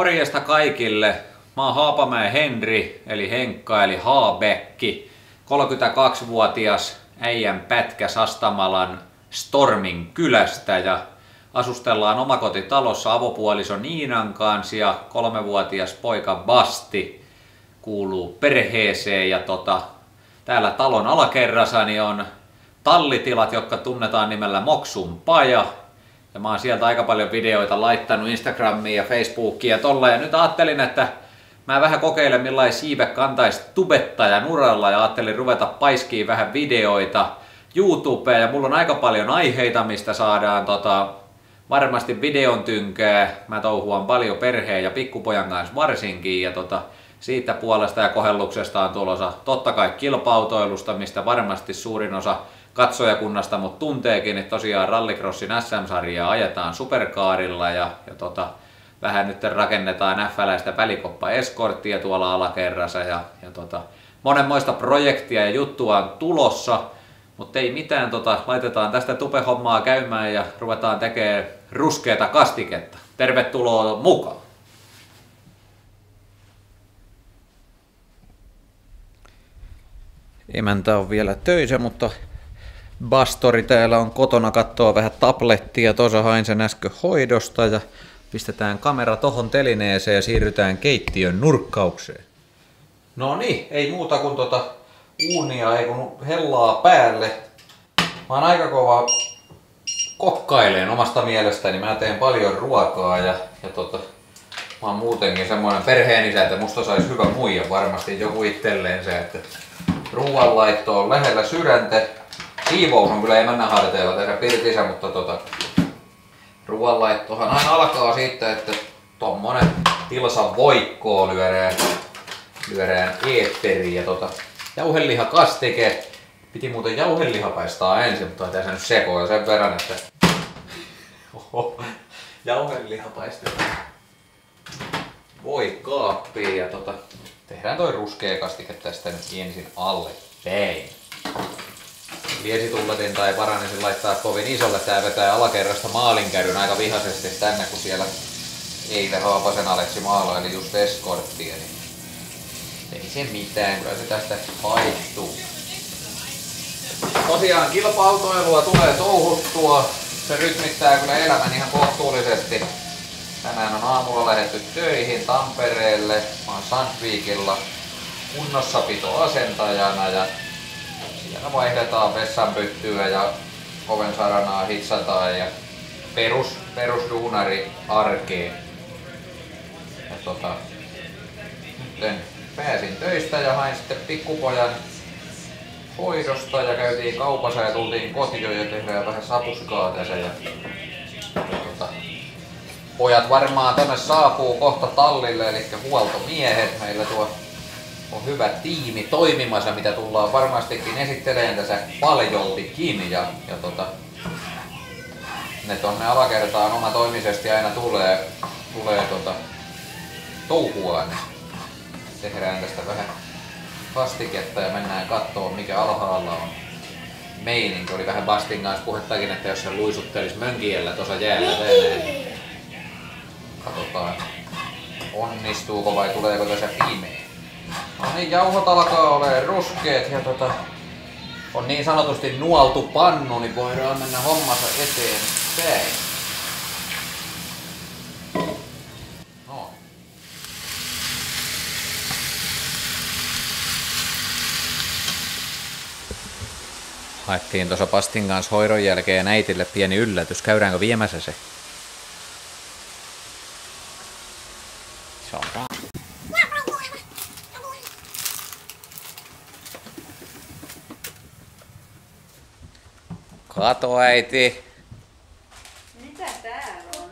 Morjesta kaikille. Mä oon Haapamäen Henri, eli Henkka, eli Haabekki. 32-vuotias äijän pätkä Sastamalan Stormin kylästä ja asustellaan omakotitalossa avopuoliso Niinan kanssa ja kolmevuotias poika Basti kuuluu perheeseen ja tota, täällä talon alakerrasani on tallitilat, jotka tunnetaan nimellä Moksun paja. Ja mä oon sieltä aika paljon videoita laittanut Instagramiin ja Facebookiin ja tolla. Ja nyt ajattelin, että mä vähän kokeilen millainen siive kantaisi tubettajan uralla ja ajattelin ruveta paiskiin vähän videoita YouTubeen. Ja mulla on aika paljon aiheita, mistä saadaan tota, varmasti videon tynkää. Mä touhuan paljon perheen ja pikkupojan kanssa varsinkin. Ja tota, siitä puolesta ja kohelluksesta on tulossa totta kai kilpautoilusta, mistä varmasti suurin osa katsojakunnasta mut tunteekin, että tosiaan Rallycrossin SM-sarjaa ajetaan superkaarilla ja, ja tota, vähän nyt rakennetaan F-läistä välikoppa eskorttia tuolla alakerrassa ja, ja tota, monenmoista projektia ja juttua on tulossa, mutta ei mitään, tota, laitetaan tästä tupehommaa käymään ja ruvetaan tekemään ruskeata kastiketta. Tervetuloa mukaan! Emäntä on vielä töissä, mutta Bastori täällä on kotona katsoa vähän tablettia, tuossa hain sen äsken hoidosta ja pistetään kamera tohon telineeseen ja siirrytään keittiön nurkkaukseen. No niin, ei muuta kuin tota uunia, ei kun hellaa päälle. Mä oon aika kova kokkaileen omasta mielestäni. Mä teen paljon ruokaa ja, ja tota, mä oon muutenkin semmoinen perheenisä, että musta sais hyvä muija varmasti joku itselleen se, että ruoanlaitto on lähellä sydäntä Siivous on kyllä ei mennä harteilla tehdä pirtissä, mutta tota, ruoanlaittohan aina alkaa siitä, että tommonen tilsa voikkoa lyödään, lyödään eetteriin ja tota, jauhelihakastike. Piti muuten jauheliha paistaa ensin, mutta tässä nyt sekoa sen verran, että Oho, jauheliha paistetaan voi kaappiin ja tota, tehdään toi ruskea kastike tästä nyt ensin alle päin viesitulletin tai paranisin laittaa kovin isolle. Tää vetää alakerrasta maalinkäryn aika vihaisesti tänne, kun siellä Eile Haapasen Aleksi maalaili just eskorttia. Niin ei se mitään, kyllä se tästä haittuu. Tosiaan kilpa-autoilua tulee touhuttua. Se rytmittää kyllä elämän ihan kohtuullisesti. Tänään on aamulla lähetty töihin Tampereelle. Mä oon Sandvikilla kunnossapitoasentajana ja siellä vaihdetaan vessanpyttyä ja oven saranaa hitsataan ja perus, perusduunari arkeen. Ja tota, nyt pääsin töistä ja hain sitten pikkupojan hoidosta ja käytiin kaupassa ja tultiin kotiin ja tehdään vähän sapuskaa tässä. Ja, pojat varmaan tänne saapuu kohta tallille, eli huoltomiehet. Meillä tuo on hyvä tiimi toimimassa, mitä tullaan varmastikin esittelemään tässä paljoltikin. Ja, ja tota, ne tonne alakertaan oma toimisesti aina tulee, tulee tota, touhua. Niin tehdään tästä vähän kastiketta ja mennään katsoa mikä alhaalla on meininki. Oli vähän Bastin kanssa puhettakin, että jos se luisuttelisi mönkiellä tuossa jäällä niin katsotaan onnistuuko vai tuleeko tässä pimeä. No niin, jauhot alkaa olemaan ruskeet ja tota, on niin sanotusti nuoltu pannu, niin voidaan mennä hommassa eteen päin. No. Haettiin tuossa pastin kanssa hoidon jälkeen äitille pieni yllätys. Käydäänkö viemässä? Se on Kato äiti. Mitä täällä on?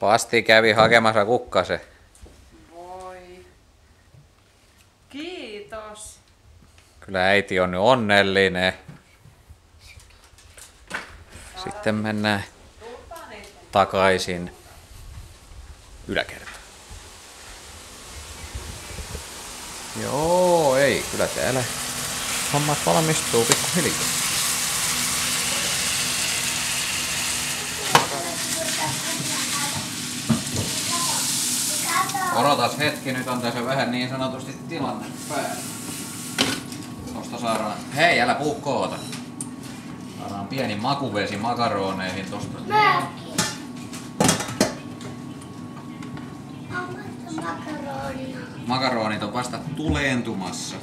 Pasti kävi hakemassa kukkase. Voi. Kiitos. Kyllä äiti on nyt onnellinen. Sitten mennään takaisin yläkertaan. Joo, ei, kyllä täällä hommat valmistuu pikkuhiljaa. Odotas hetki, nyt on tässä vähän niin sanotusti tilanne päällä. Tosta saadaan... Hei, älä puu koota. Saadaan pieni makuvesi makaroneihin tosta. Mäkin. Ammatta makaronia. Makaronit on vasta tuleentumassa.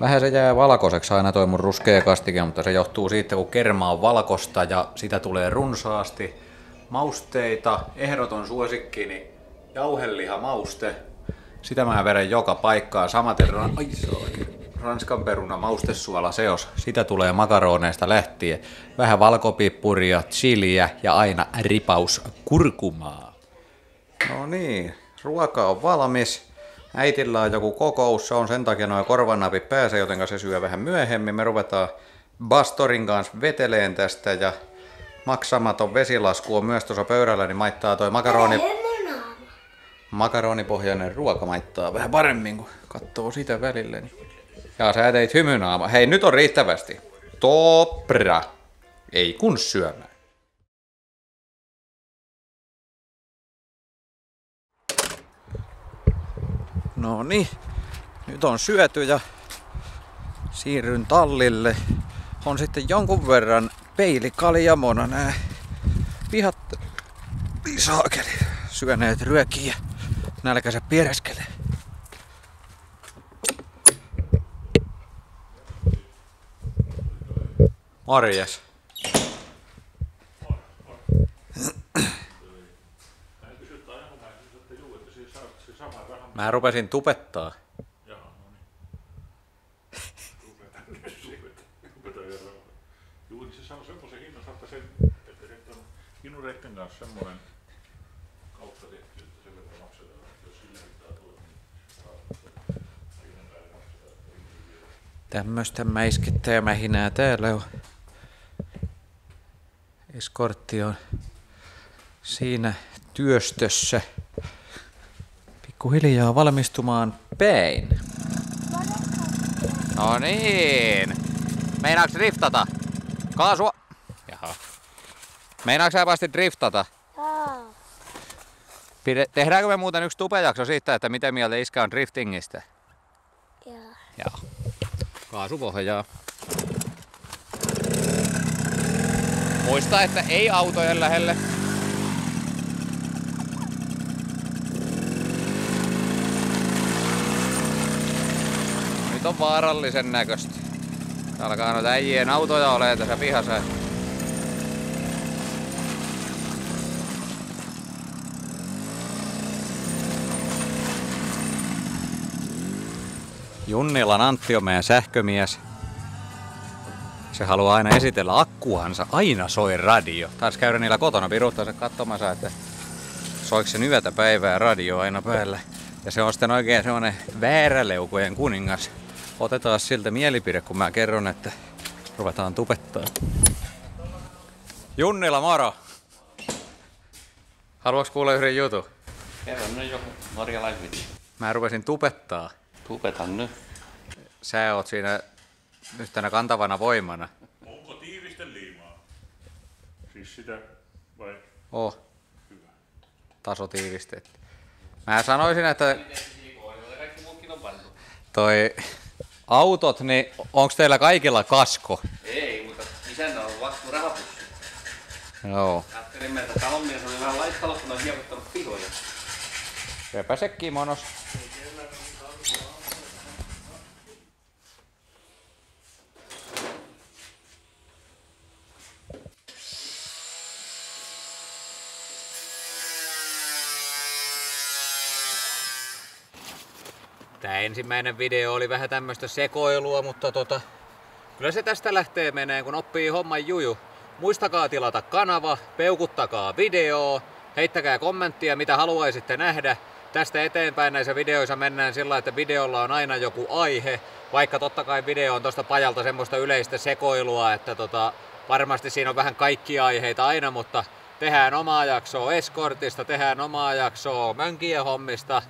Vähän se jää valkoiseksi aina toi mun ruskea kastike, mutta se johtuu siitä, kun kerma on valkosta ja sitä tulee runsaasti. Mausteita, ehdoton suosikkini, jauheliha mauste. Sitä mä vedän joka paikkaan. Samaten ran... Ai, ranskan peruna maustesuola seos. Sitä tulee makaroneista lähtien. Vähän valkopippuria, chiliä ja aina ripaus kurkumaa. No niin, ruoka on valmis. Äitillä on joku kokous, se on sen takia noin korvanapit päässä, joten se syö vähän myöhemmin. Me ruvetaan Bastorin kanssa veteleen tästä ja maksamaton vesilasku on myös tuossa pöydällä, niin maittaa toi makaroni, makaronipohjainen ruoka maittaa vähän paremmin, kun katsoo sitä välillä. Niin. Ja sä teit hymynaama. Hei, nyt on riittävästi. Topra. Ei kun syömään. No niin, nyt on syöty ja siirryn tallille. On sitten jonkun verran peilikaljamona nää pihat saakeli syöneet ryökiä. Nälkänsä piereskelee. Morjes. Mä rupesin tupettaa. Juu, niin se saa semmoisen hinnan, saattaa sen, että on hinureitten kanssa semmoinen kautta tehty, että sen verran maksetaan, jos sillä hintaa niin maksetaan. Tämmöstä mäiskettä ja mähinää täällä on. Eskortti on siinä työstössä. Pikkuhiljaa valmistumaan päin. No niin. Meinaaks driftata? Kaasua. Jaha. Meinaaks sä päästi driftata? Pide- Tehdäänkö me muuten yksi tupejakso siitä, että miten mieltä iskä on driftingistä? Joo. Joo. Kaasupohjaa. Muista, että ei autojen lähelle. On vaarallisen näköistä. Alkaa noita äijien autoja olemaan tässä pihassa. Junnilan Antti on meidän sähkömies. Se haluaa aina esitellä akkuansa. Aina soi radio. Taas käydä niillä kotona piruuttansa katsomassa, että soiko se yötä päivää radio aina päällä. Ja se on sitten oikein semmonen vääräleukojen kuningas. Otetaan siltä mielipide, kun mä kerron, että ruvetaan tupettaa. Junnila, moro! Haluatko kuulla yhden jutun? Kerro nyt joku norjalaisvideo. Mä rupesin tupettaa. Tupetan nyt. Sä oot siinä yhtenä kantavana voimana. Onko tiivisten liimaa? Siis sitä vai? Oh. Taso tiivistetty. Mä sanoisin, että toi autot, niin onks teillä kaikilla kasko? Ei, mutta isäntä on lasku rahapussi. Joo. Ajattelimme, että talonmies oli vähän laiskalla, kun on hiekottanut pihoja. Syöpä se kimonos. Tämä ensimmäinen video oli vähän tämmöistä sekoilua, mutta tota, kyllä se tästä lähtee menee, kun oppii homman juju. Muistakaa tilata kanava, peukuttakaa video, heittäkää kommenttia, mitä haluaisitte nähdä. Tästä eteenpäin näissä videoissa mennään sillä, että videolla on aina joku aihe, vaikka totta kai video on tosta pajalta semmoista yleistä sekoilua, että tota, varmasti siinä on vähän kaikkia aiheita aina, mutta tehdään omaa jaksoa eskortista, tehdään omaa jaksoa mönkien hommista,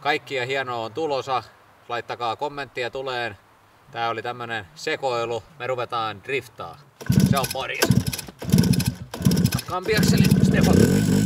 Kaikkia hienoa on tulossa. Laittakaa kommenttia tuleen. Tää oli tämmönen sekoilu. Me ruvetaan driftaa. Se on morjes. Kampiakseli, Stefan.